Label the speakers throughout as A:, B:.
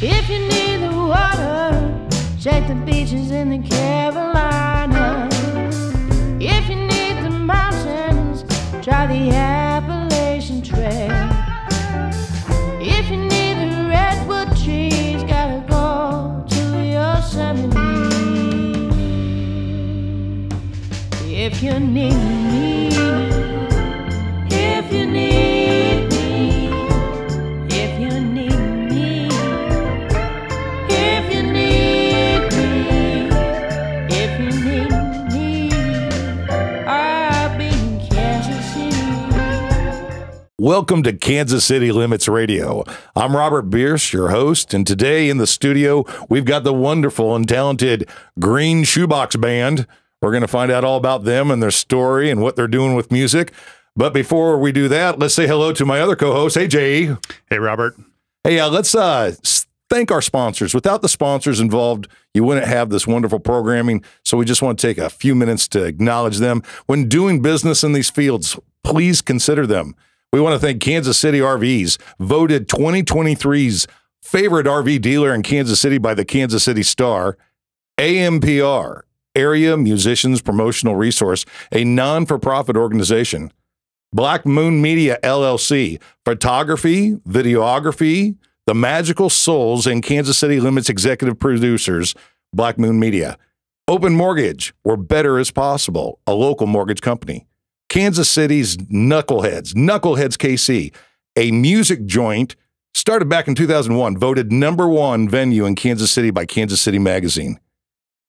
A: If you need the water, check the beaches in the Carolinas. If you need the mountains, try the Appalachian Trail. If you need the redwood trees, gotta go to Yosemite. If you need me,
B: Welcome to Kansas City Limits Radio. I'm Robert Bierce, your host, and today in the studio, we've got the wonderful and talented Green Shoebox Band. We're going to find out all about them and their story and what they're doing with music. But before we do that, let's say hello to my other co-host. Hey, Jay.
C: Hey, Robert.
B: Hey, uh, let's uh, thank our sponsors. Without the sponsors involved, you wouldn't have this wonderful programming. So we just want to take a few minutes to acknowledge them. When doing business in these fields, please consider them. We want to thank Kansas City RVs, voted 2023's favorite RV dealer in Kansas City by the Kansas City Star, AMPR, Area Musicians Promotional Resource, a non for profit organization. Black Moon Media LLC, photography, videography, the magical souls and Kansas City Limits executive producers, Black Moon Media. Open Mortgage, where better is possible, a local mortgage company. Kansas City's Knuckleheads, Knuckleheads KC, a music joint started back in 2001, voted number one venue in Kansas City by Kansas City Magazine.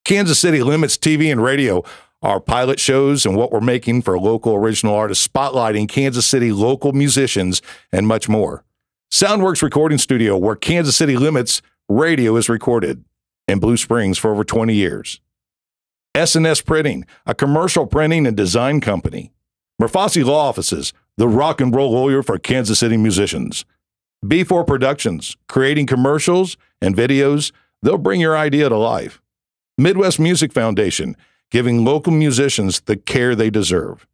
B: Kansas City Limits TV and radio our pilot shows and what we're making for local original artists, spotlighting Kansas City local musicians, and much more. Soundworks Recording Studio, where Kansas City Limits radio is recorded, in Blue Springs for over 20 years. S&S Printing, a commercial printing and design company. Merfasi Law Offices, the rock and roll lawyer for Kansas City musicians. B4 Productions, creating commercials and videos, they'll bring your idea to life. Midwest Music Foundation, giving local musicians the care they deserve.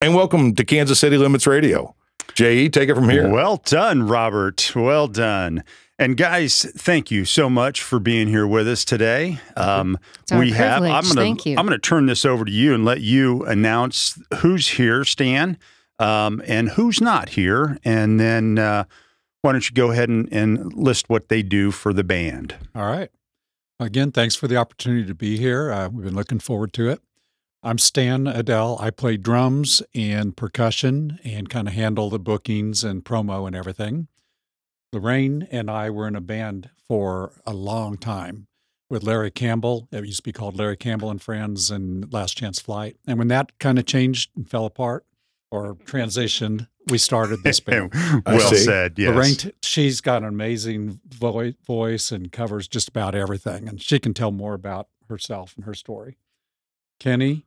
B: And welcome to Kansas City Limits Radio. J.E., take it from here.
C: Well done, Robert. Well done. And guys, thank you so much for being here with us today. Um,
D: It's our
C: we have. I'm gonna.
D: Thank you.
C: I'm gonna turn this over to you and let you announce who's here, Stan, um, and who's not here, and then uh, why don't you go ahead and, and list what they do for the band?
E: All right. Again, thanks for the opportunity to be here. Uh, we've been looking forward to it. I'm Stan Adell. I play drums and percussion and kind of handle the bookings and promo and everything. Lorraine and I were in a band for a long time with Larry Campbell. It used to be called Larry Campbell and Friends and Last Chance Flight. And when that kind of changed and fell apart or transitioned, we started this band.
C: Well said. Yes.
E: Lorraine, she's got an amazing vo- voice and covers just about everything, and she can tell more about herself and her story. Kenny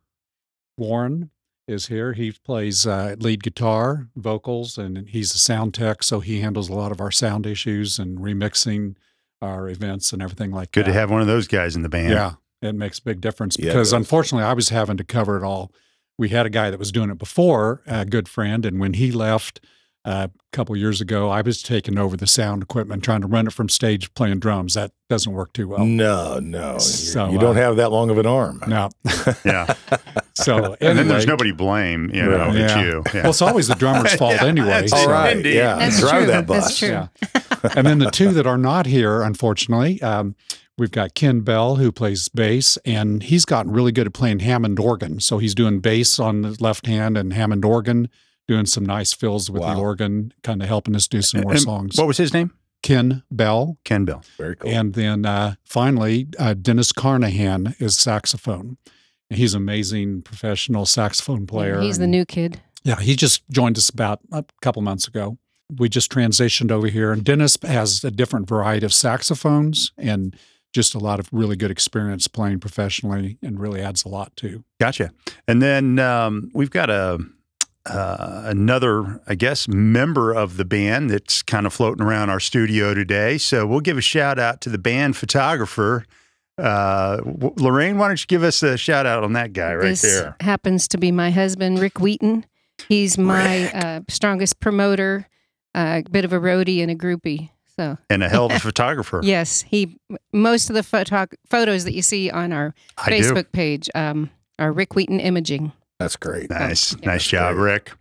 E: Warren is here. He plays uh, lead guitar, vocals, and he's a sound tech, so he handles a lot of our sound issues and remixing our events and everything like
C: Good
E: that.
C: Good to have one of those guys in the band.
E: Yeah, it makes a big difference
B: Yeah,
E: because unfortunately, I was having to cover it all. We had a guy that was doing it before, a good friend, and when he left a couple years ago, I was taking over the sound equipment, trying to run it from stage playing drums. That doesn't work too well.
B: no, no. You're-
E: So,
B: you don't
E: uh,
B: have that long of an arm.
E: No.
C: Yeah.
E: so
C: And then there's nobody blame. You know,
B: Right.
C: it's
E: Yeah.
C: you. Yeah.
E: Well, it's always the drummer's fault
C: Yeah,
E: anyway.
C: that's
E: so-
B: right.
C: Indeed.
B: Yeah.
D: That's
B: Drive
D: true.
B: that bus.
D: That's true.
E: Yeah. and then the two that are not here, unfortunately, um, we've got Ken Bell who plays bass, and he's gotten really good at playing Hammond organ. So he's doing bass on the left hand and Hammond organ, doing some nice fills with
B: Wow.
E: the organ, kind of helping us do some more
C: And
E: songs.
C: What was his name?
E: Ken Bell.
C: Ken Bell.
B: Very cool.
E: And then uh, finally, uh, Dennis Carnahan is saxophone. He's an amazing professional saxophone player.
D: He's the new kid.
E: yeah, he just joined us about a couple months ago. We just transitioned over here, and Dennis has a different variety of saxophones and just a lot of really good experience playing professionally, and really adds a lot too.
C: Gotcha. And then um, we've got a uh, another, I guess, member of the band that's kind of floating around our studio today. So we'll give a shout out to the band photographer. Uh, Lorraine, why don't you give us a shout out on that guy right
D: this
C: there?
D: happens to be my husband, Rick Wheaton. He's my uh, strongest promoter, a bit of a roadie and a groupie. So
C: and a hell of a photographer.
D: yes, he most of the photo- photos that you see on our
C: I
D: Facebook
C: do.
D: page um, are Rick Wheaton Imaging.
B: That's great.
C: Nice,
D: Yeah.
C: nice job,
B: great.
C: Rick.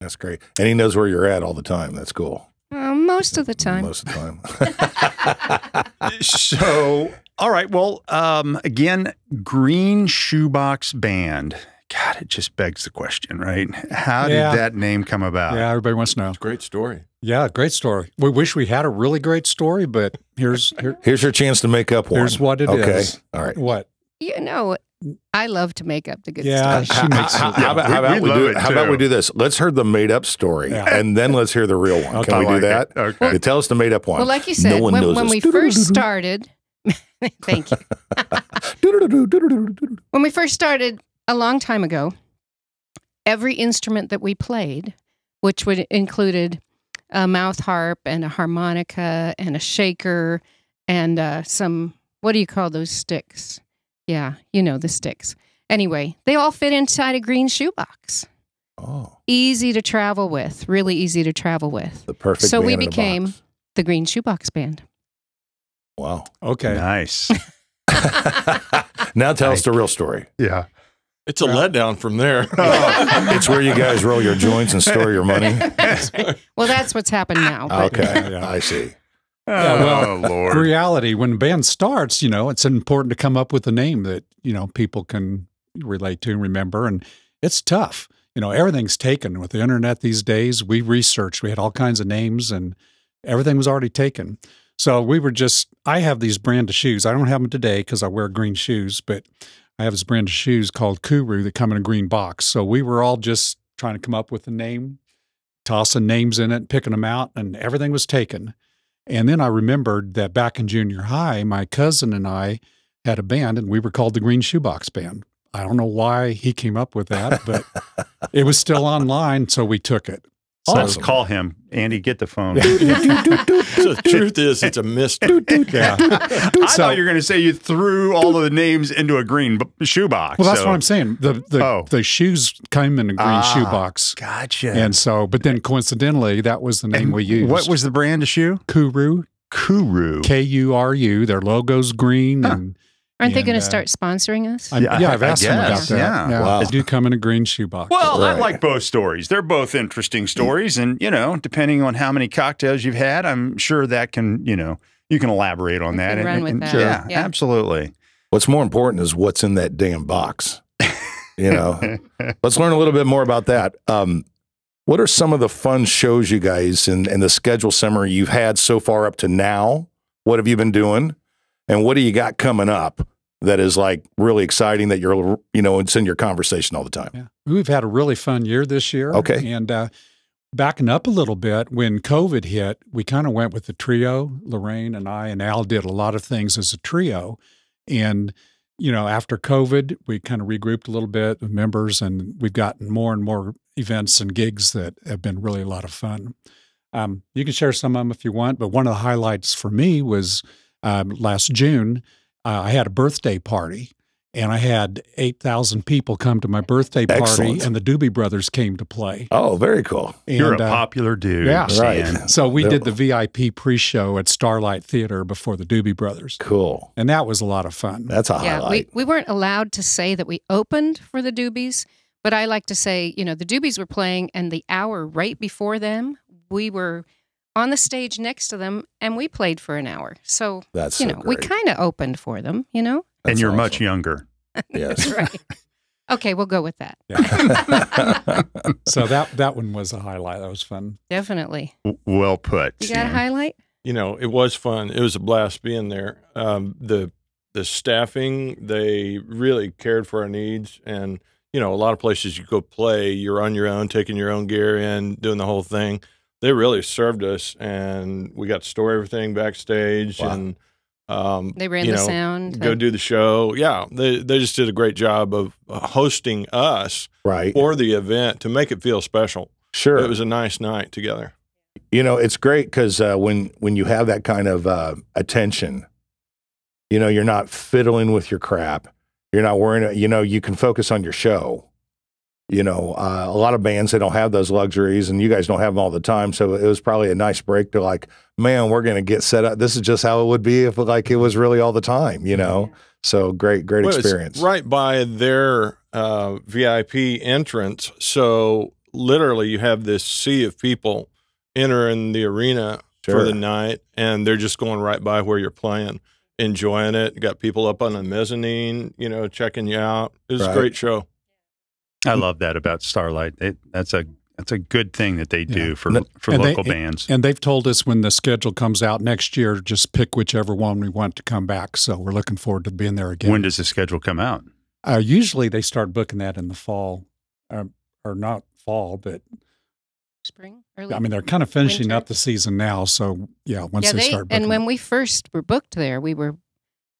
B: That's great. And he knows where you're at all the time. That's cool.
D: Uh, most of the time.
B: Most of the time.
C: so, all right. Well, um, again, Green Shoebox Band. God, it just begs the question, right? How
E: Yeah.
C: did that name come about?
E: yeah, everybody wants to know.
F: Great story.
E: Yeah, great story. We wish we had a really great story, but here's here,
B: Here's your chance to make up one.
E: here's what it is.
B: okay. All right.
E: What?
D: You know, I love to make up the good
E: Yeah,
D: stuff.
E: she makes
B: how,
E: it.
B: how about,
C: we-
B: how about
C: we
B: we,
C: love
B: do
C: it,
B: how about we do this? Let's hear the made up story
E: Yeah.
B: and then let's hear the real one.
E: Okay.
B: Can we
C: I like
B: do that?
C: it. Okay.
B: You tell us the made up one.
D: Well, like you said,
B: no one
D: when, when we first started, thank you. When we first started a long time ago, every instrument that we played, which would included a mouth harp and a harmonica and a shaker and uh, some what do you call those sticks? Yeah, you know the sticks. Anyway, they all fit inside a green shoebox.
B: Oh,
D: Easy to travel with, really easy to travel with.
B: the perfect.
D: So we
B: band in a
D: became-
B: box.
D: The Green Shoebox Band.
B: Wow.
E: Okay.
C: Nice.
B: now tell us the real story.
C: yeah.
F: It's a letdown from there. Oh.
B: It's where you guys roll your joints and store your money.
D: Well, that's what's happened now. but-
B: Okay,
E: Yeah, yeah.
B: I see.
E: Yeah, well,
C: oh, Lord.
E: Reality, when a band starts, you know, it's important to come up with a name that, you know, people can relate to and remember. And it's tough. You know, everything's taken with the internet these days. We researched, we had all kinds of names and everything was already taken. So we were just, I have these brand of shoes. I don't have them today because I wear green shoes, but I have this brand of shoes called Kuru that come in a green box. So we were all just trying to come up with a name, tossing names in it, picking them out, and everything was taken. And then I remembered that back in junior high, my cousin and I had a band and we were called the Green Shoebox Band. I don't know why he came up with that, but it was still online, so we took it. So,
C: Let's call him. Andy, get the phone.
F: so the truth is, it's a mystery.
E: yeah.
C: I
E: So-
C: thought you were going to say you threw all of the names into a green b- shoebox.
E: Well, that's
C: so-
E: what I'm saying. The the,
C: Oh.
E: the shoes came in a green
C: Ah,
E: shoebox.
C: Gotcha.
E: And so, but then coincidentally, that was the name
C: And
E: we used.
C: What was the brand of shoe?
E: Kuru?
C: Kuru.
E: K U R U. Their logo's green.
C: Huh.
E: And
D: Aren't they
E: And,
D: going
E: uh,
D: to start sponsoring us?
E: I'm-
C: Yeah,
E: yeah,
C: I-
E: I've asked them about that.
C: yeah.
B: Wow.
E: They do come in a green shoebox.
C: Well, I like both stories. They're both interesting stories. And, you know, depending on how many cocktails you've had, I'm sure that can, you know, you can elaborate on
D: We
C: that.
D: can
C: and-
D: run with
C: and-
D: that.
C: Yeah,
D: Yeah.
C: absolutely.
B: What's more important is what's in that damn box. You know, let's learn a little bit more about that. Um, what are some of the fun shows you guys and, and the schedule summary you've had so far up to now? What have you been doing? And what do you got coming up that is like really exciting that you're, you know, it's in your conversation all the time?
E: Yeah. We've had a really fun year this year.
B: Okay.
E: And uh, backing up a little bit, when COVID hit, we kind of went with the trio. Lorraine and I and Al did a lot of things as a trio. And, you know, after COVID, we kind of regrouped a little bit with members and we've gotten more and more events and gigs that have been really a lot of fun. Um, you can share some of them if you want, but one of the highlights for me was um, last June, uh, I had a birthday party and I had 8,000 people come to my birthday party,
B: Excellent.
E: and the Doobie Brothers came to play.
B: Oh, very cool.
E: And,
C: You're a
E: uh,
C: popular dude.
E: yeah.
B: Right.
C: Stan.
E: so we did the VIP pre show at Starlight Theater before the Doobie Brothers.
B: Cool.
E: And that was a lot of fun.
B: That's a
D: yeah, we, we weren't allowed to say that we opened for the Doobies, but I like to say, you know, the Doobies were playing, and the hour right before them, we were on the stage next to them, and we played for an hour. So,
B: That's
D: you
B: so
D: know, we kind of opened for them, you know?
C: and you're much younger.
B: Yes.
D: right. Okay, we'll go with that. Yeah.
E: so that that one was a highlight. That was fun.
D: Definitely.
C: W- Well put.
D: You got a highlight?
F: you know, it was fun. It was a blast being there. Um, the the staffing, they really cared for our needs, and you know, a lot of places you go play, you're on your own, taking your own gear in, doing the whole thing. They really served us, and we got to store everything backstage,
B: Wow.
F: and um,
D: They ran
F: you
D: the
F: know,
D: sound.
F: Go do the show. Yeah, they they just did a great job of uh, hosting us
B: right.
F: for the event to make it feel special.
B: Sure.
F: It was a nice night together.
B: you know it's great because uh, when when you have that kind of uh, attention you know you're not fiddling with your crap you're not worrying you know you can focus on your show you know, uh, a lot of bands they don't have those luxuries, and you guys don't have them all the time. So it was probably a nice break to like, man, we're going to get set up. This is just how it would be if like it was really all the time, you know. So great, great
F: Well,
B: experience.
F: right by their uh, VIP entrance. So literally, you have this sea of people entering the arena for the night, and they're just going right by where you're playing, enjoying it. You got people up on the mezzanine, you know, checking you out. It was
B: Right.
F: a great show.
C: I love that about Starlight. It, that's a that's a good thing that they do
E: Yeah.
C: for
B: And-
C: for
E: and they-
C: local bands.
E: And they've told us when the schedule comes out next year, just pick whichever one we want to come back. So we're looking forward to being there again.
C: when does the schedule come out?
E: uh, usually they start booking that in the fall, um, or not fall, but
D: Spring, early.
E: I mean they're kind of finishing
D: Winter.
E: up the season now. So yeah, once
D: yeah,
E: they,
D: they,
E: start booking,
D: and when we first were booked there, we were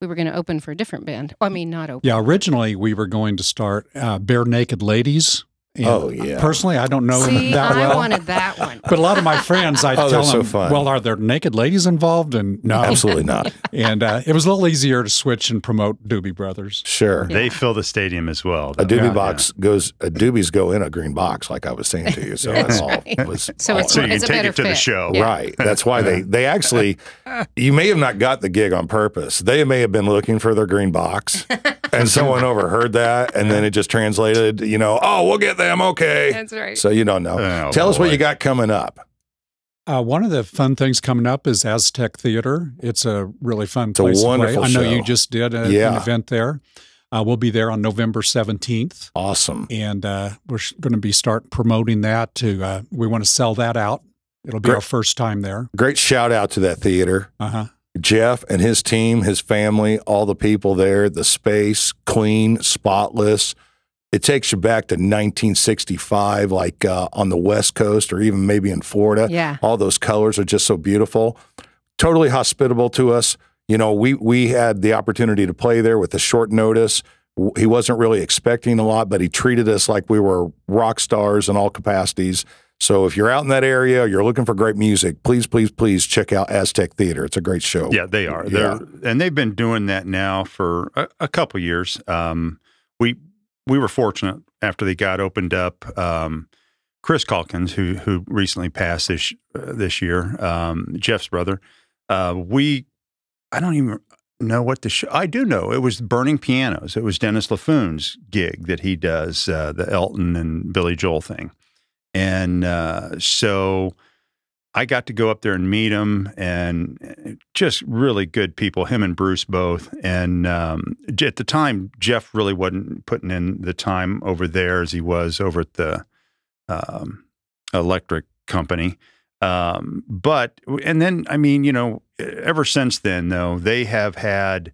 D: we were going to open for a different band. I mean, not open.
E: yeah, originally we were going to start uh, Barenaked Ladies. And
B: Oh, yeah.
E: Personally, I don't know
D: See,
E: that
D: I
E: well.
D: wanted that one.
E: but a lot of my friends, I
B: Oh,
E: tell
B: they're so
E: them,
B: fun.
E: "Well, are there naked ladies involved?" And no,
B: Absolutely not.
E: and uh, it was a little easier to switch and promote Doobie Brothers.
B: Sure.
C: They fill the stadium as well.
B: A doobie
E: Yeah.
B: box goes. A doobies go in a green box, like I was saying to you. So
D: That's
B: all
D: right.
B: was
D: So
B: all
D: it's-
C: So you can
D: It's a
C: take it to the show.
D: Yeah.
B: Right. That's why they they actually you may have not got the gig on purpose. They may have been looking for their green box and someone overheard that and then it just translated, you know, oh, we'll get them, okay.
D: That's right.
B: So you don't know.
C: Oh,
B: Tell us what you got coming up.
E: Uh, one of the fun things coming up is Aztec Theater. It's a really fun
B: a
E: place
B: wonderful
E: to play. I know
B: show.
E: you just did a,
B: Yeah.
E: an event there. Uh, we'll be there on November 17th,
B: Awesome.
E: and uh, we're going to be start promoting that. To uh, we want to sell that out. It'll be
B: Great.
E: our first time there.
B: Great shout out to that theater.
E: Uh huh.
B: Jeff and his team, his family, all the people there, the space, clean, spotless. It takes you back to 1965, like uh, on the West Coast or even maybe in Florida.
D: yeah.
B: All those colors are just so beautiful. Totally hospitable to us. You know, we we had the opportunity to play there with a short notice. He wasn't really expecting a lot, but he treated us like we were rock stars in all capacities. So if you're out in that area, you're looking for great music, please, please, please check out Aztec Theater. It's a great show.
C: Yeah, they are.
B: Yeah.
C: They're and they've been doing that now for a, a couple years. Um, we we were fortunate after they got opened up. Um, Chris Calkins, who who recently passed this uh, this year, um, Jeff's brother. Uh, we I don't even know what the show. I do know it was Burning Pianos. It was Dennis LaFoon's gig that he does uh, the Elton and Billy Joel thing, and uh, so. I got to go up there and meet him, and uh, just really good people. Him and Bruce both. And um, at the time, Jeff really wasn't putting in the time over there as he was over at the um, electric company. Um, but and then I mean, you know, ever since then though, they have had,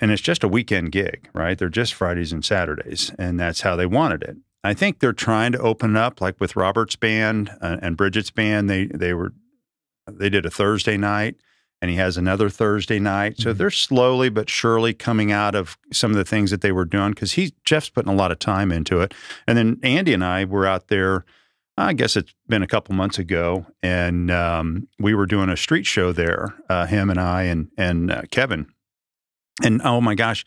C: and it's just a weekend gig, right? They're just Fridays and Saturdays, and that's how they wanted it. I think they're trying to open up, like with Robert's band uh, and Bridget's band. They they were they did a Thursday night, and he has another Thursday night. So
E: Mhm.
C: they're slowly but surely coming out of some of the things that they were doing because he Jeff's putting a lot of time into it. And then Andy and I were out there. I guess it's been a couple months ago, and um, we were doing a street show there. Uh, him and I and and uh, Kevin, and oh my gosh,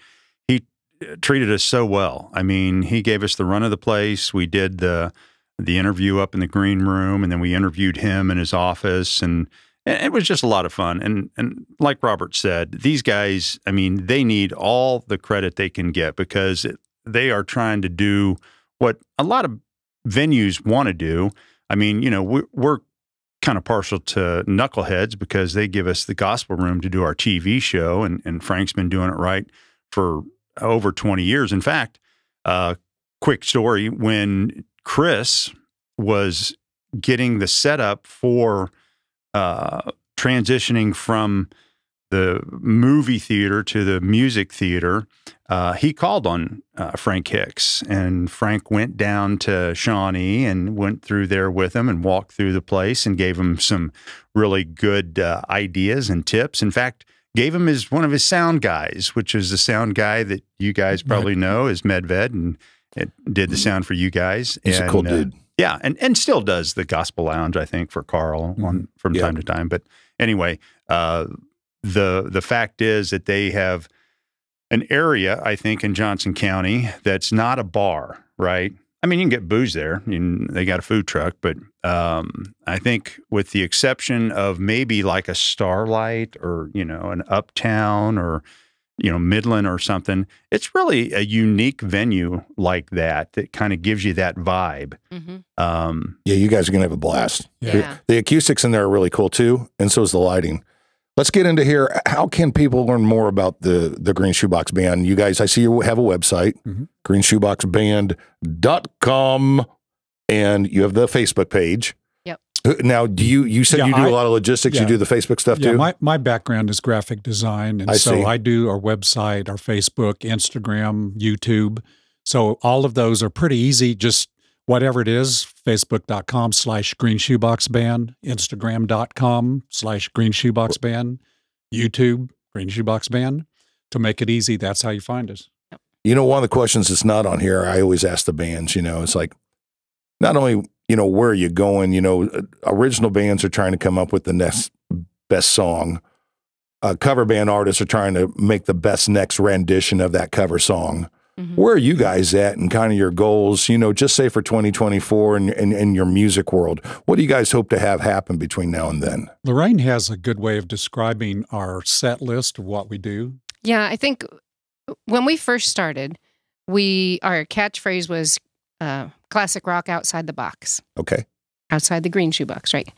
C: treated us so well. I mean, he gave us the run of the place. We did the the interview up in the green room, and then we interviewed him in his office, and, it was just a lot of fun. And and like Robert said, these guys, I mean, they need all the credit they can get because they are trying to do what a lot of venues want to do. I mean, you know, we're, we're kind of partial to knuckleheads because they give us the gospel room to do our TV show, and and Frank's been doing it right for over 20 years. In fact, uh, quick story when Chris was getting the setup for uh, transitioning from the movie theater to the music theater, uh, he called on uh, Frank Hicks, and Frank went down to Shawnee and went through there with him and walked through the place and gave him some really good uh, ideas and tips. In fact, gave him his one of his sound guys, which is the sound guy that you guys probably know is Medved, and it did the sound for you guys.
B: He's a cool
C: uh,
B: dude.
C: yeah, and and still does the gospel lounge, I think, for Carl on from
B: Yeah.
C: time to time. But anyway, uh, the the fact is that they have an area, I think, in Johnson County that's not a bar, right? I mean, you can get booze there. I mean, they got a food truck, but um, I think with the exception of maybe like a Starlight or you know an Uptown or you know Midland or something, it's really a unique venue like that that kind of gives you that vibe.
D: hmm
C: Um,
B: Yeah, you guys are gonna have a blast.
E: Yeah.
D: Yeah.
B: The acoustics in there are really cool too, and so is the lighting. Let's get into here. How can people learn more about the the Green Shoebox Band? You guys, I see you have a website,
E: Mhm.
B: greenshoeboxband.com, and you have the Facebook page.
D: Yep.
B: Uh, Now, do you you said
E: Yeah,
B: you do
E: I-
B: a lot of logistics? You do the Facebook stuff
E: Yeah,
B: too.
E: my, my background is graphic design. And
B: I
E: so
B: see.
E: I do our website, our Facebook, Instagram, YouTube. So all of those are pretty easy. Just whatever it is, facebook.com slash green shoebox band, Instagram.com slash green shoebox band, YouTube, green shoebox band. To make it easy, that's how you find us.
B: You know, one of the questions that's not on here, I always ask the bands, you know, it's like not only, you know, where are you going, you know, uh, original bands are trying to come up with the next best song. Uh, cover band artists are trying to make the best next rendition of that cover song.
D: Mhm.
B: Where are you guys at and kind of your goals, you know, just say for 2024 and in, in your music world? What do you guys hope to have happen between now and then?
E: Lorraine has a good way of describing our set list of what we do.
D: Yeah, I think when we first started, we our catchphrase was uh, "classic rock outside the box."
B: Okay.
D: outside the green shoe box, right?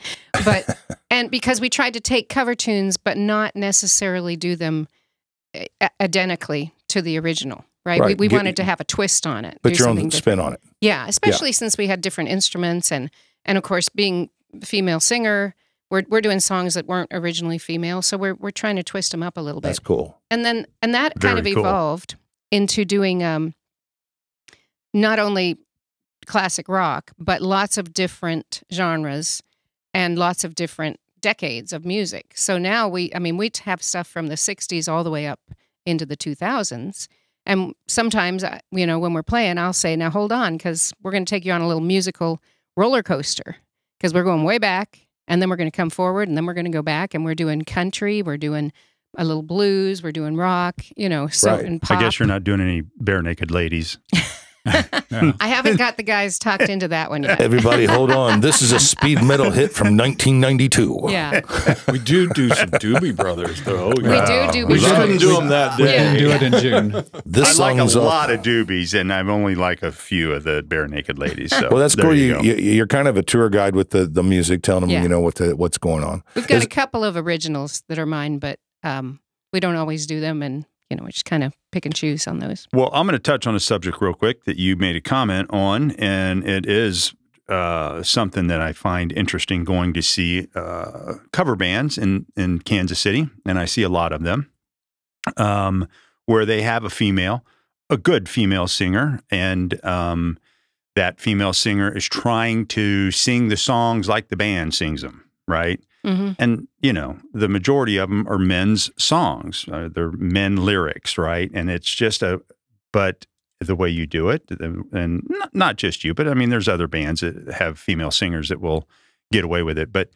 D: But and because we tried to take cover tunes, but not necessarily do them identically to the original, right?
B: Right.
D: We, we
B: Get-
D: wanted to have a twist on it, do
B: your own
D: different.
B: spin on it.
D: Yeah, especially since we had different instruments and and of course being female singer, we're we're doing songs that weren't originally female, so we're we're trying to twist them up a little bit
B: That's cool.
D: and then and that kind of
C: Very cool.
D: evolved into doing um not only classic rock but lots of different genres and lots of different decades of music so now we i mean we have stuff from the 60s all the way up into the 2000s and sometimes uh, you know when we're playing i'll say now hold on because we're going to take you on a little musical roller coaster because we're going way back and then we're going to come forward and then we're going to go back and we're doing country we're doing a little blues we're doing rock you know so
B: Right.
D: and pop.
C: I guess you're not doing any barenaked ladies.
E: Yeah.
D: i haven't got the guys talked into that one yet
B: Everybody, hold on. This is a speed metal hit from 1992.
D: yeah
F: we do do some Doobie Brothers, though.
D: we do do
F: We just
D: Brothers.
F: couldn't do them that
E: We
F: day.
E: didn't do it in June.
B: This
C: I like a
B: song's off-
C: lot of doobies, and I've only like a few of the barenaked ladies. So
B: Well, that's cool.
C: You,
B: You,
C: go.
B: you you're kind of a tour guide with the, the music, telling them
D: Yeah.
B: you know what the, what's going on.
D: we've got
B: Is-
D: a couple of originals that are mine but um we don't always do them and you know we just kind of pick and choose on those
C: Well, I'm going to touch on a subject real quick that you made a comment on, and it is uh, something that I find interesting going to see uh, cover bands in, in Kansas City, and I see a lot of them, um, where they have a female, a good female singer, and um, that female singer is trying to sing the songs like the band sings them, right?
D: Mm-hmm.
C: and you know the majority of them are men's songs uh, they're men lyrics right and it's just a but the way you do it and not, not just you but i mean there's other bands that have female singers that will get away with it but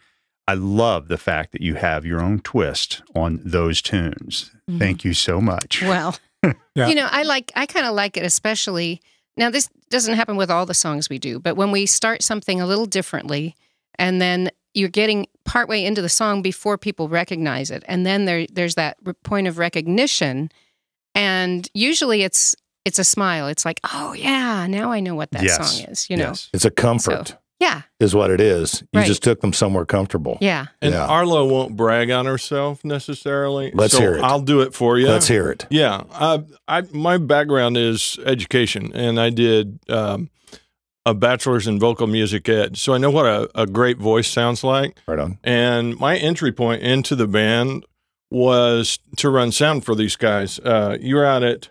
C: i love the fact that you have your own twist on those tunes
D: Mhm.
C: thank you so much
D: well
E: Yeah.
D: you know i like i kind of like it especially now this doesn't happen with all the songs we do but when we start something a little differently and then you're getting partway into the song before people recognize it and then there there's that point of recognition and usually it's it's a smile it's like oh yeah now i know what that
C: Yes.
D: song is you know
C: Yes.
B: It's a comfort,
D: yeah
B: is what it is. You
D: Right.
B: just took them somewhere comfortable.
D: yeah
F: And
B: Yeah.
F: Arlo won't brag on herself necessarily.
B: Let's
F: so
B: hear it.
F: I'll do it for you.
B: Let's hear it.
F: Yeah, I, I my background is education, and I did um, a bachelor's in vocal music ed, so I know what a, a great voice sounds like.
B: Right on.
F: And my entry point into the band was to run sound for these guys. Uh, you were out at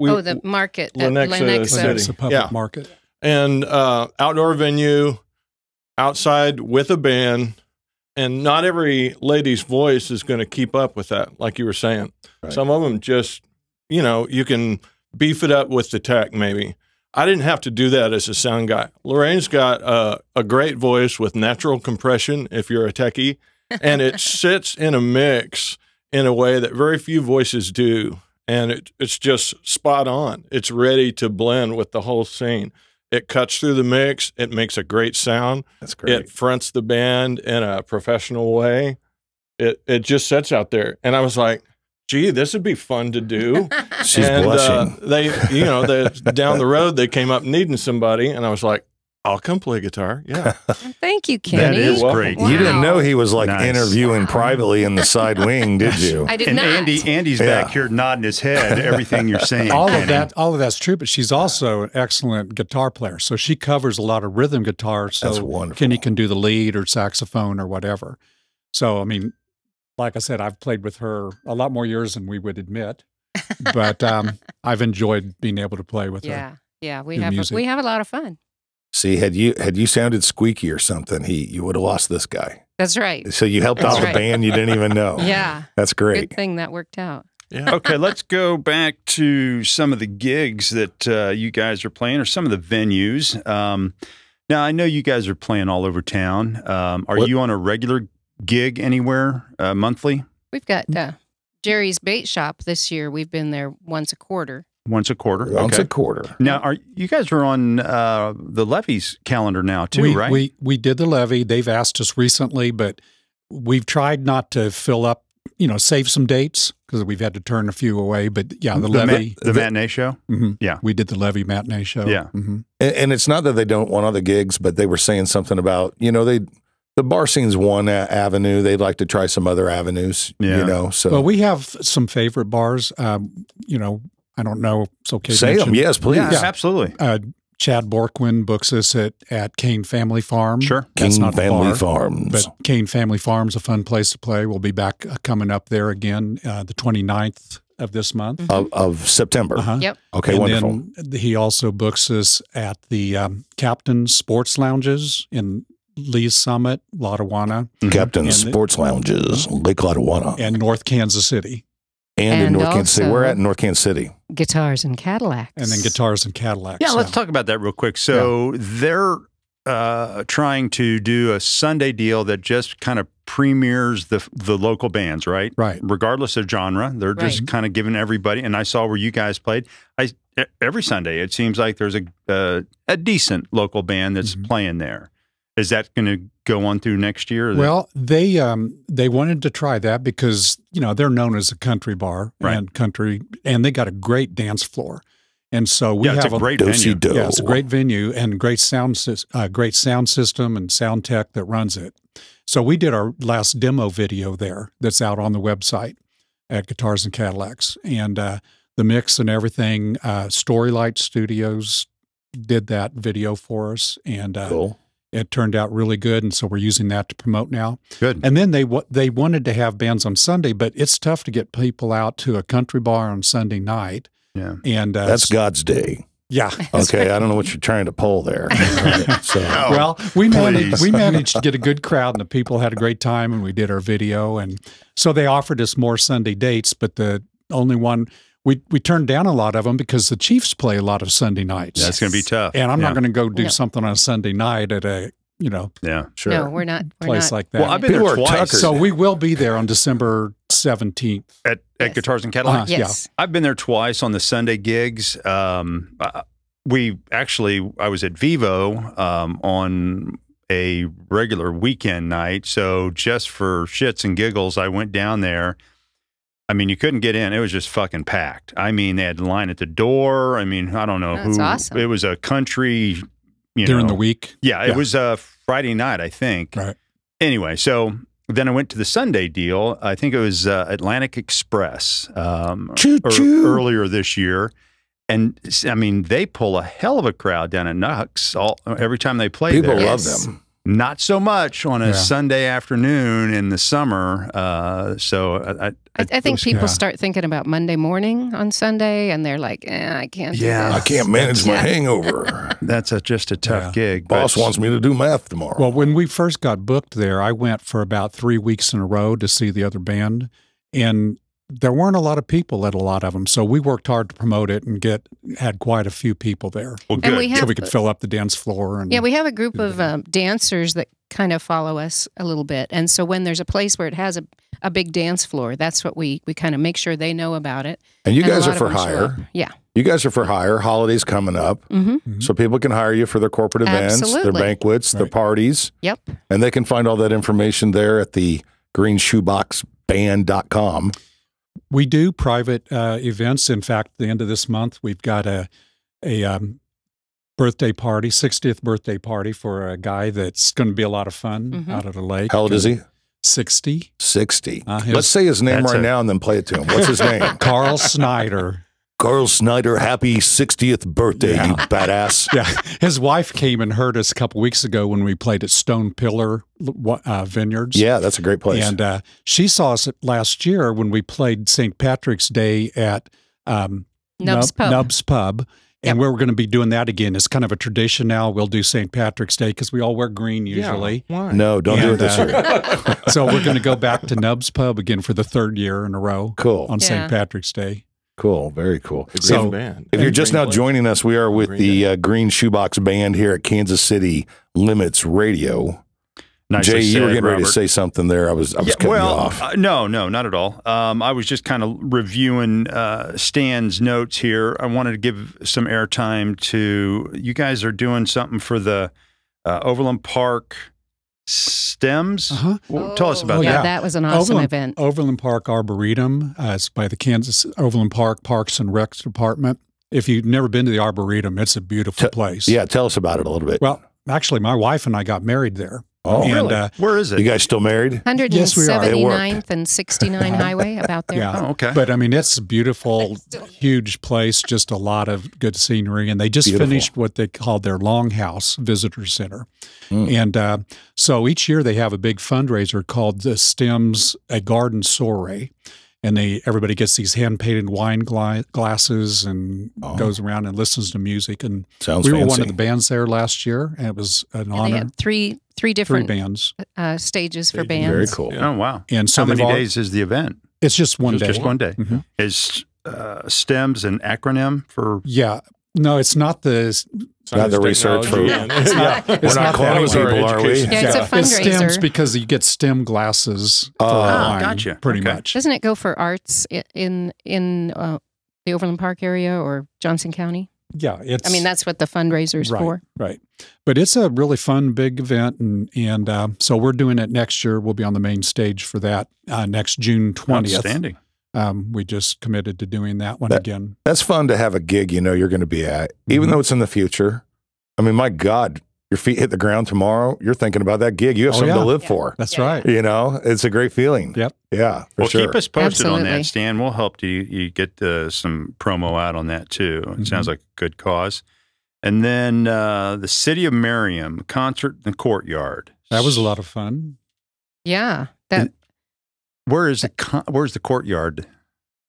F: we,
D: oh the market at
F: Lenexa
D: Lenexa.
F: City.
E: It's a public
F: Yeah.
E: market.
F: and uh, outdoor venue, outside with a band, and not every lady's voice is going to keep up with that, like you were saying.
B: Right.
F: Some of them just, you know, you can beef it up with the tech maybe. I didn't have to do that as a sound guy. Lorraine's got uh, a great voice with natural compression if you're a techie, and it sits in a mix in a way that very few voices do. And it, it's just spot on. It's ready to blend with the whole scene. It cuts through the mix. It makes a great sound.
B: That's great.
F: It fronts the band in a professional way. It it just sets out there, and I was like, "Gee, this would be fun to do."
B: She's
F: and,
B: blushing.
F: Uh, they, you know, they, down the road they came up needing somebody, and I was like, "I'll come play guitar." Yeah,
D: Thank you, Kenny.
C: That is
F: You're
C: great.
D: welcome.
B: You didn't know he was like
C: Nice.
B: interviewing privately in the side wing, did you?
D: I did
C: and
D: not.
C: Andy, Andy's
B: Yeah.
C: back here nodding his head. Everything you're saying.
E: all of that all of that's true but she's also an excellent guitar player so she covers a lot of rhythm guitar so
B: That's wonderful.
E: kenny can do the lead or saxophone or whatever so i mean like i said i've played with her a lot more years than we would admit but um, i've enjoyed being able to play with her
D: yeah, yeah. We
E: do
D: have a,
E: music.
D: we have a lot of fun.
B: See, had you had you sounded squeaky or something, he you would have lost this guy.
D: That's right.
B: So you helped
D: That's
B: out the band you didn't even know.
D: Yeah,
B: That's great.
D: good thing that worked out.
F: yeah.
C: okay, let's go back to some of the gigs that uh, you guys are playing, or some of the venues. Um, now, I know you guys are playing all over town. Um, are
B: What-
C: you on a regular gig anywhere uh, monthly?
D: We've got uh, Jerry's Bait Shop this year. We've been there once a quarter.
C: Once a quarter.
B: Once
C: okay.
B: a quarter.
C: now, are you guys are on uh, the Levy's calendar now too,
E: we,
C: right?
E: we we did the levy they've asked us recently but we've tried not to fill up you know save some dates because we've had to turn a few away but yeah the,
C: ma-
E: levy
C: the matinee show.
E: mhm.
C: Yeah.
E: we did the levy matinee show
C: Yeah.
E: Mhm.
B: And, and it's not that they don't want other gigs, but they were saying something about you know they the bar scene's one a- avenue. They'd like to try some other avenues.
C: Yeah.
B: You know, so
E: Well, we have some favorite bars. Um, you know, I don't know. It's okay.
B: say them. Yes, please.
C: Yeah,
E: Yeah.
C: absolutely.
E: Uh, Chad Borkwin books us at, at Kane Family Farm.
C: Sure.
E: That's
B: King
E: not
B: Family
E: bar,
B: Farms.
E: But Kane Family Farm's a fun place to play. We'll be back uh, coming up there again uh, the 29th of this month.
B: of, of September.
E: Uh-huh.
D: Yep.
B: Okay,
E: and
B: wonderful.
E: then he also books us at the um, Captain's Sports Lounges in Lee's Summit, Lotawana,
B: Captain
E: And-
B: Sports Lounges, Lake Lotawana, and,
E: and North Kansas City,
B: in
D: And in
B: North Kansas City. We're at North Kansas City.
D: Guitars and Cadillacs.
E: and then Guitars and Cadillacs.
C: Yeah, let's
E: Um,
C: talk about that real quick. So they're uh, trying to do a Sunday deal that just kind of premieres the the local bands, right?
E: Right.
C: Regardless of genre, they're just
D: Right.
C: kind of giving everybody. And I saw where you guys played. I e- every Sunday it seems like there's a uh, a decent local band that's
E: Mhm.
C: playing there. Is that going to go on through next year? or
E: Well, they um they wanted to try that because you know they're known as a country bar
C: Right.
E: and country, and they got a great dance floor, and so we
C: yeah, it's
E: have
C: a great
B: Do-si
C: venue.
B: do.
E: yeah, it's a great venue and great sound uh, great sound system and sound tech that runs it. So we did our last demo video there that's out on the website at Guitars and Cadillacs, and uh, the mix and everything. Uh, Storylight Studios did that video for us, and uh,
B: Cool.
E: It turned out really good, and so we're using that to promote now.
C: Good.
E: And then they they wanted to have bands on Sunday, but it's tough to get people out to a country bar on Sunday night.
C: Yeah.
E: And uh,
B: That's God's day.
E: yeah.
B: Okay, I don't know what you're trying to pull there. so
E: well, we managed we managed to get a good crowd, and the people had a great time, and we did our video, and so they offered us more Sunday dates, but the only one we we turned down a lot of them because the Chiefs play a lot of Sunday nights,
C: That's going to be tough.
E: and I'm
C: yeah.
E: not going to go do
D: No.
E: something on a Sunday night at a you know
C: Yeah.
B: sure.
D: No, we're not. We're
E: place
D: not.
E: like that.
C: Well, I've been
B: People
C: there twice
B: tuckered.
E: so we will be there on December 17th.
C: at, at
D: Yes.
C: Guitars and Cadillacs.
E: Uh-huh.
D: yes.
C: I've been there twice on the Sunday gigs. Um, uh, we actually, I was at Vivo um, on a regular weekend night. So just for shits and giggles, I went down there. I mean, you couldn't get in. It was just fucking packed. I mean, they had a line at the door. I mean, I don't know
D: That's
C: who.
D: awesome.
C: It was a country. You
E: during
C: know,
E: the week.
C: Yeah, it
E: Yeah.
C: was a Friday night, I think.
E: Right.
C: Anyway, so then I went to the Sunday deal. I think it was uh, Atlantic Express um,
B: Choo
C: ear-
B: choo.
C: earlier this year. And I mean, they pull a hell of a crowd down at Nux all, every time they play
B: People
C: there.
B: love
D: Yes.
B: them.
C: Not so much on a
E: Yeah.
C: Sunday afternoon in the summer. Uh, so I, I,
D: I, I think
C: was-
D: people
E: yeah.
D: start thinking about Monday morning on Sunday, and they're like, eh, "I can't." do
C: Yeah.
B: I can't manage my hangover.
C: that's a, just a tough
E: Yeah.
C: gig.
B: Boss
C: but-
B: wants me to do math tomorrow.
E: Well, when we first got booked there, I went for about three weeks in a row to see the other band. And there weren't a lot of people at a lot of them, so we worked hard to promote it and get had quite a few people there,
C: Well,
D: And
C: good.
D: we
E: so we could fill up the dance floor. And
D: Yeah, we have a group of um, dancers that kind of follow us a little bit, and so when there's a place where it has a, a big dance floor, that's what we we kind of make sure they know about it.
B: And you
D: And
B: guys are for
D: of them show
B: hire.
D: Yeah.
B: You guys are for hire. Holidays coming up.
D: Mm-hmm.
B: So people can hire you for their corporate events, their
D: Absolutely.
B: banquets, their parties,
D: Yep.
B: and they can find all that information there at the greenshoeboxband.com.
E: We do private uh, events. In fact, the end of this month, we've got a a um, birthday party, 60th birthday party for a guy that's going to be a lot of fun
D: Mhm.
E: out at a lake.
B: How old is he?
E: 60.
B: 60.
E: Uh, his-
B: Let's say his name right
C: a-
B: now and then play it to him. What's his name?
E: Carl Snyder.
B: Carl Snyder, happy 60th birthday,
E: Yeah.
B: you badass.
E: Yeah, his wife came and heard us a couple weeks ago when we played at Stone Pillar uh, Vineyards.
B: Yeah, that's a great place.
E: And uh, she saw us last year when we played St. Patrick's Day at um,
D: Nub's
E: Nub-
D: Pub.
E: Nub's Pub. And
D: Yep.
E: we're going to be doing that again. It's kind of a tradition now. We'll do St. Patrick's Day because we all wear green usually.
F: Yeah, why?
B: no, don't do it
E: And,
B: this
E: uh,
B: year.
E: so we're going to go back to Nub's Pub again for the third year in a row
B: Cool.
E: on
D: Yeah.
E: St. Patrick's Day.
B: Cool. Very cool.
F: The
E: So-
F: band.
B: If you're just now joining us, we are with
F: Green
B: the uh, Green Shoebox Band here at Kansas City Limits Radio.
C: Nicely
B: Jay, you were
C: said,
B: getting ready to say something there. I was, I was
C: Yeah,
B: cutting
C: well,
B: you off.
C: uh, no, no, not at all. Um, I was just kind of reviewing uh, Stan's notes here. I wanted to give some airtime to you guys are doing something for the uh, Overland Park stems.
E: Uh-huh.
C: Well, Tell us about
E: Oh,
D: yeah,
C: that.
E: yeah.
D: that was an awesome
E: Overland,
D: event.
E: Overland Park Arboretum. Uh, it's by the Kansas Overland Park Parks and Recs Department. If you've never been to the Arboretum, it's a beautiful
B: Te-
E: place.
B: yeah, tell us about it a little bit.
E: Well, actually, my wife and I got married there.
B: Oh,
E: and,
C: really?
E: uh,
C: Where is it?
B: you guys still married?
E: Yes, we are.
D: 179th and 69 highway about there.
E: Yeah.
C: oh, okay.
E: But I mean, it's a beautiful, huge place, just a lot of good scenery. And they just
B: Beautiful.
E: finished what they called their Longhouse Visitor Center.
B: Mm.
E: And uh, so each year they have a big fundraiser called the Stems a Garden Soiree. And they everybody gets these hand painted wine gla- glasses and
B: Oh.
E: goes around and listens to music. And
B: Sounds
E: we
B: fancy.
E: were one of the bands there last year, and it was an
D: And they
E: honor.
D: had three different
E: bands,
D: uh, stages for
F: Stages.
D: bands.
B: Very cool.
F: Yeah.
C: oh, wow.
E: and so
C: How many
E: all-
C: days is the event?
E: It's just one
F: Just
E: day.
C: Just one day.
E: Mhm.
C: Is uh, stems an acronym for?
E: Yeah. No, it's not the
B: Not the research for-
F: technology, and-
E: It's not-
B: We're not
E: not
B: cloning
E: that
F: was
B: people, are we?
D: Yeah, it's a
E: It stems because you get STEM glasses for
B: Oh.
E: wine,
C: gotcha.
E: pretty
C: Okay.
E: much.
D: Doesn't it go for arts in in uh, the Overland Park area or Johnson County?
E: Yeah, it's.
D: I mean, that's what the fundraiser's
E: right,
D: for.
E: right. But it's a really fun big event, and and uh, so we're doing it next year. We'll be on the main stage for that uh, next June twentieth.
C: Outstanding.
E: Um, we just committed to doing that one
B: That-
E: again.
B: That's fun to have a gig you know you're going to be at, even
E: Mhm.
B: though it's in the future. I mean, my God, your feet hit the ground tomorrow. You're thinking about that gig. You have
E: Oh,
B: something to live
D: Yeah.
B: for.
E: That's
D: Yeah,
E: right.
B: You know, it's a great feeling.
E: Yep.
B: Yeah, for
C: well,
B: sure.
C: keep us posted on that, Stan. We'll help you, you get uh, some promo out on that too. It sounds like a good cause. And then uh, the City of Merriam concert in the courtyard.
E: That was a lot of fun.
D: Yeah, that.
C: Where is the Where's the courtyard?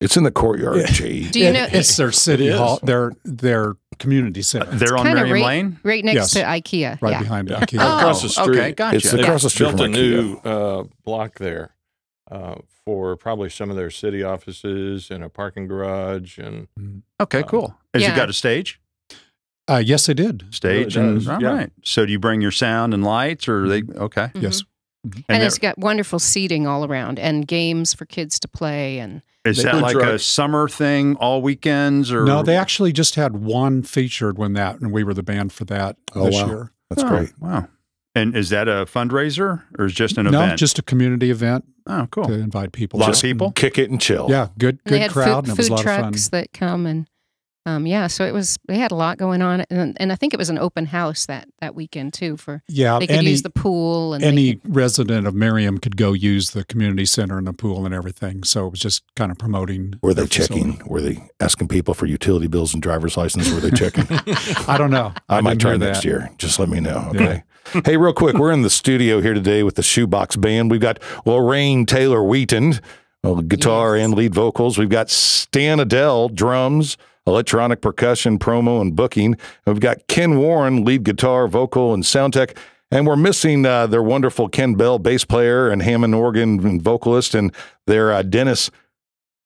B: it's in the courtyard,
E: Yeah.
B: G.
D: Do you
E: It-
D: know
E: it's their city
F: is.
E: hall, their their community center,
C: Uh, They're on
D: kinda
C: Merriam
D: right-
C: Lane.
D: right next
E: Yes.
D: to IKEA?
E: right
D: yeah.
E: behind IKEA.
C: Oh,
F: Across the street.
C: Okay, gotcha.
B: It's across the street
F: built
B: from
F: a
B: IKEA.
F: new uh, block there uh, for probably some of their city offices and a parking garage and
C: okay, cool. Has
D: Yeah.
C: it got a stage?
E: Uh, yes, I did.
C: Stage
F: really
C: and
F: does,
C: all
F: yeah.
C: right. So do you bring your sound and lights, or are they okay?
D: Mhm.
E: Yes. Mm-hmm.
D: And,
C: And
D: it's got wonderful seating all around and games for kids to play. And
C: Is that
F: food
C: like a summer thing, all weekends, or
E: No, they actually just had one featured when that, and we were the band for that
B: Oh,
E: this
B: wow.
E: year.
B: That's
C: Oh,
B: great.
C: Wow. And is that a fundraiser or is it just an
E: no,
C: event?
E: just a community event
C: oh, cool.
E: to invite people.
C: A lot of people?
B: Kick it and chill.
E: Yeah, good, good crowd,
D: food,
E: and it was a
D: food
E: lot of fun.
D: trucks that come and um, yeah, so it was. They had a lot going on, and and I think it was an open house that that weekend too. For
E: Yeah,
D: they could
E: any
D: use the pool and
E: any
D: could-
E: resident of Merriam could go use the community center and the pool and everything. So it was just kind of promoting.
B: Were they
E: their facility.
B: checking? Were they asking people for utility bills and driver's license? Were they checking?
E: I don't know.
B: I, might
E: didn't
B: try next
E: that.
B: year. Just let me know. Okay. hey, real quick, we're in the studio here today with the Shoebox Band. We've got Lorraine Taylor Wheaton, uh, guitar and lead vocals. We've got Stan Adell, drums, electronic percussion, promo, and booking. We've got Ken Warren, lead guitar, vocal, and sound tech. And we're missing uh, their wonderful Ken Bell, bass player and Hammond organ and vocalist, and their uh, Dennis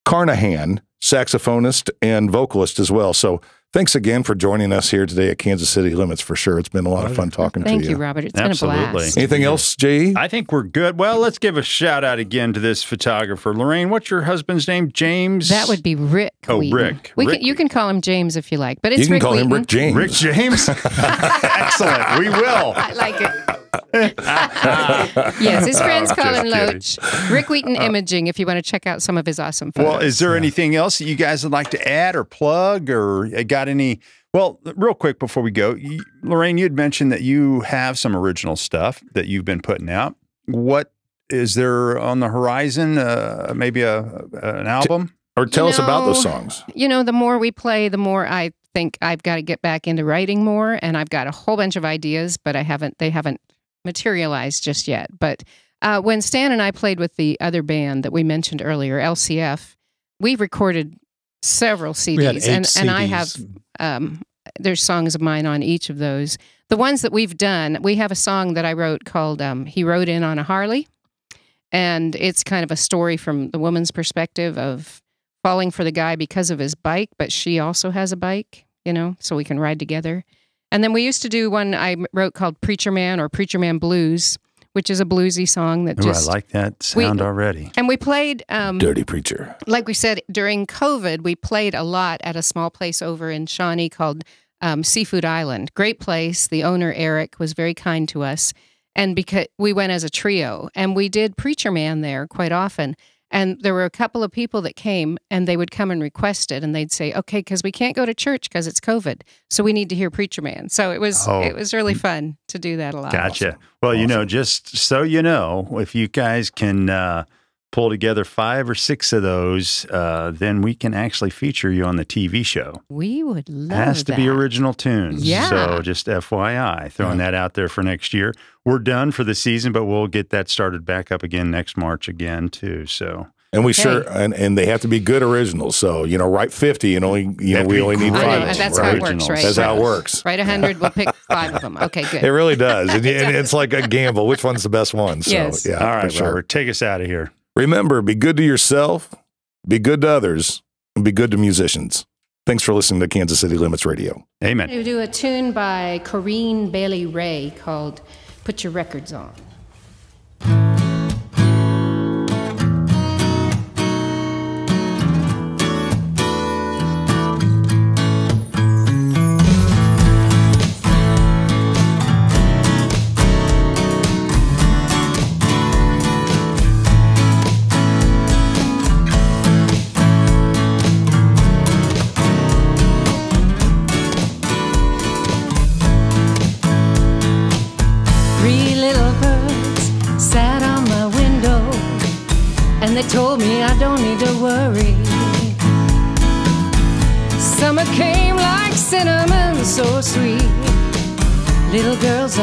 B: Carnahan, saxophonist and vocalist as well. So thanks again for joining us here today at Kansas City Limits for sure. It's been a lot of oh, fun talking
D: Thank
B: to
D: you, Thank
B: you.
D: Robert. It's
C: Absolutely.
D: been a blast.
B: Anything else, Jay?
C: I think we're good. Well, let's give a shout out again to this photographer, Lorraine. What's your husband's name? James.
D: That would be Rick.
C: Oh,
D: Wheaton.
C: Rick.
D: We
C: Rick
D: Can, you can call him James if you like, but it's
B: you can
D: Rick
B: call him Rick James.
C: Rick James. Excellent. We will.
D: I like it. yes, his friends call him. Loach. Rick Wheaton Imaging, if you want to check out some of his awesome photos.
C: Well, is there anything else that you guys would like to add or plug or got any? Well, real quick before we go, you, Lorraine, you had mentioned that you have some original stuff that you've been putting out. What is there on the horizon? Uh, maybe a an album?
B: Or tell us about those songs.
D: you know, the more we play, the more I think I've got to get back into writing more, and I've got a whole bunch of ideas, but I haven't. They haven't materialized just yet. But uh, when Stan and I played with the other band that we mentioned earlier, LCF, we recorded several CDs,
E: We had eight
D: and
E: CDs.
D: and I have um, there's songs of mine on each of those. The ones that we've done, we have a song that I wrote called um, "He Rode In on a Harley," and it's kind of a story from the woman's perspective of falling for the guy because of his bike, but she also has a bike, you know, so we can ride together. And then we used to do one I wrote called "Preacher Man" or "Preacher Man Blues," which is a bluesy song that
C: Ooh,
D: just
C: I like that
D: we-
C: sound already.
D: and we played um,
B: Dirty Preacher.
D: like we said during COVID, we played a lot at a small place over in Shawnee called um, Seafood Island. Great place. The owner Eric was very kind to us, and because we went as a trio, and we did Preacher Man there quite often. And there were a couple of people that came, and they would come and request it, and they'd say, "Okay, because we can't go to church because it's COVID, so we need to hear Preacher Man." So it was
C: Oh.
D: it was really fun to do that a lot.
C: Gotcha. Well, you know, just so you know, if you guys can uh, pull together five or six of those, uh, then we can actually feature you on the TV show.
D: We would love
C: Has to be original tunes.
D: Yeah.
C: So just FYI, throwing that out there for next year. We're done for the season, but we'll get that started back up again next March again too. So
B: And we
D: Okay.
B: sure and, and they have to be good originals. So, you know, write 50 and only, you know,
C: That'd
B: we only need
C: great.
D: I
B: five.
D: know,
B: of them,
D: that's
B: right?
D: how it works, right?
B: That's how it works.
D: Right, 100, we'll pick five of them. Okay, good.
B: It really does. And, and it's like a gamble. Which one's the best one? So,
D: Yes.
B: yeah.
C: all right,
B: for sure.
C: Robert, take us out of here.
B: Remember, be good to yourself, be good to others, and be good to musicians. Thanks for listening to Kansas City Limits Radio.
C: Amen.
D: We do a tune by Corinne Bailey Rae called Put Your Records On.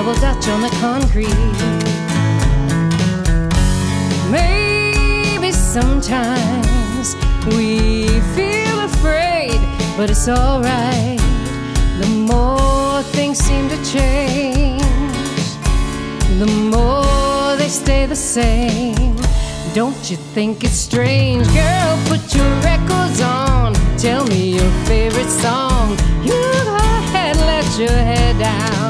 D: Double dutch on the concrete. Maybe sometimes we feel afraid, but it's alright. The more things seem to change the more they stay the same. Don't you think it's strange? Girl, put your records on. Tell me your favorite song. You go ahead, let your head down.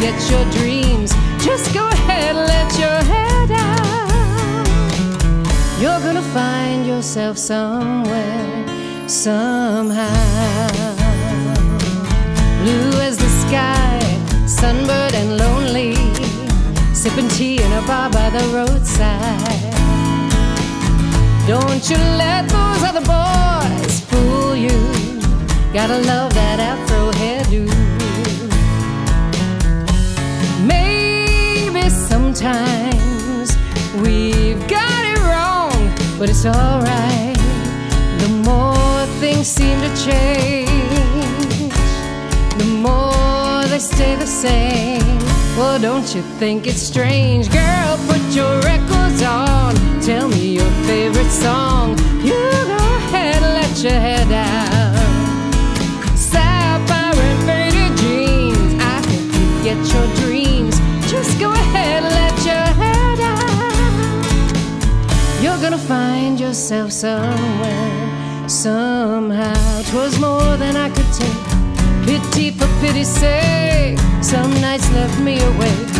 D: Get your dreams. Just go ahead, let your head down. You're gonna find yourself somewhere, somehow blue as the sky, sunburned and lonely, sipping tea in a bar by the roadside. Don't you let those other boys fool you. Gotta love that afro hairdo. Sometimes we've got it wrong, but it's alright. The more things seem to change, the more they stay the same. Well, don't you think it's strange? Girl, put your records on. Tell me your favorite song. You go ahead, let your hair down. myself somewhere, somehow. Twas more than I could take. Pity for pity's sake, some nights left me awake.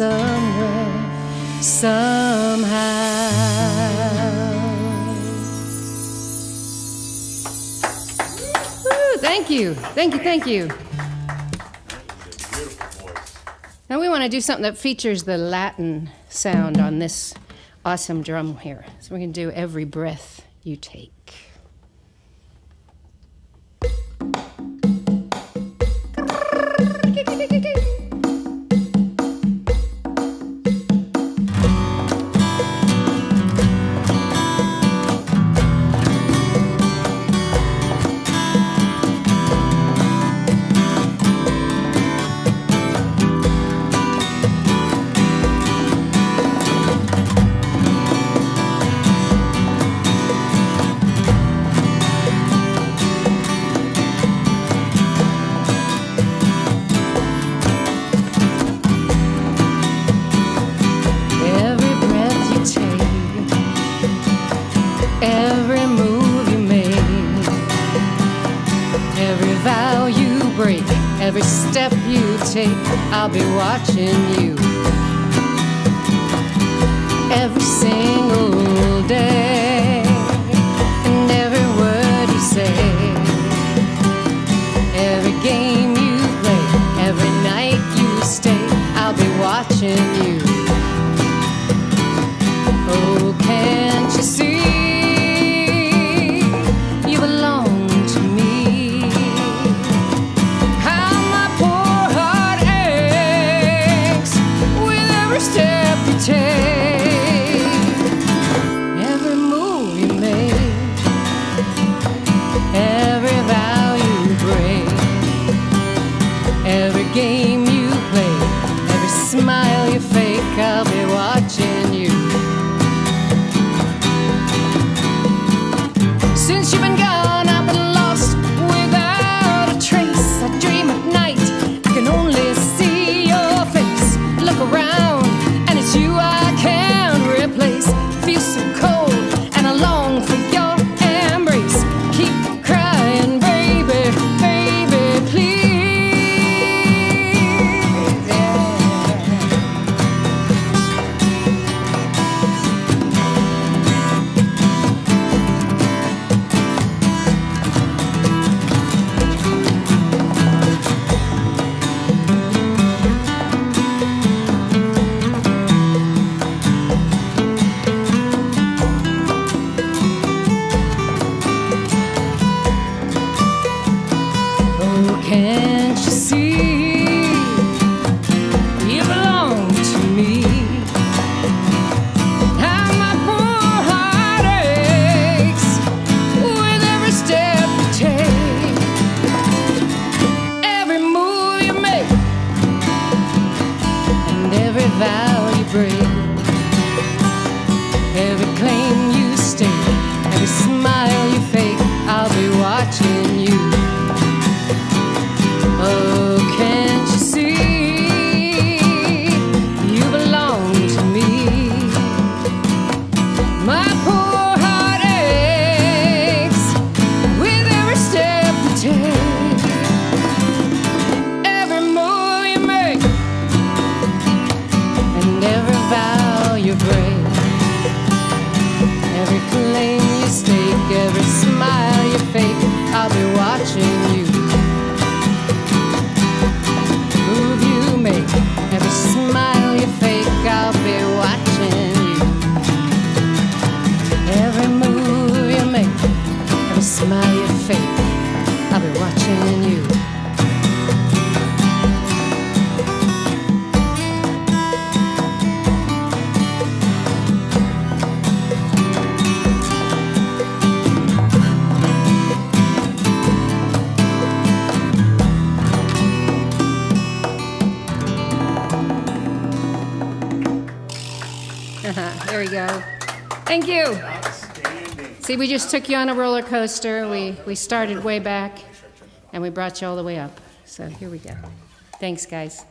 D: somewhere, somehow. Woo, thank you, thank you, thank you. Now we want to do something that features the Latin sound on this awesome drum here. So we're going to do every breath you take. tape, I'll be watching you. Every single go. Thank you. See, we just took you on a roller coaster. We, we started way back and we brought you all the way up. So here we go. Thanks, guys.